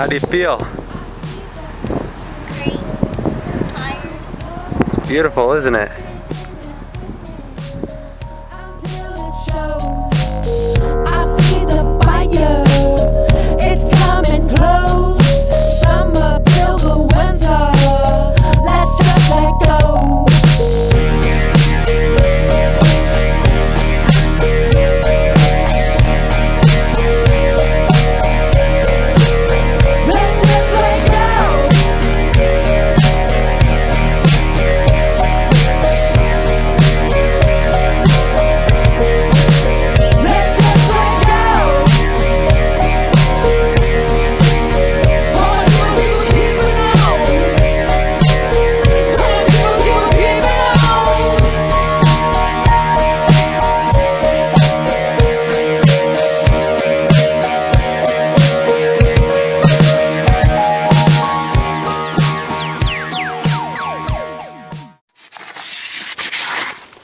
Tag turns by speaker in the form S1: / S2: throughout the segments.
S1: How do you feel?
S2: It's
S1: beautiful, isn't it?
S3: I see the fire.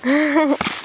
S3: Ha ha ha.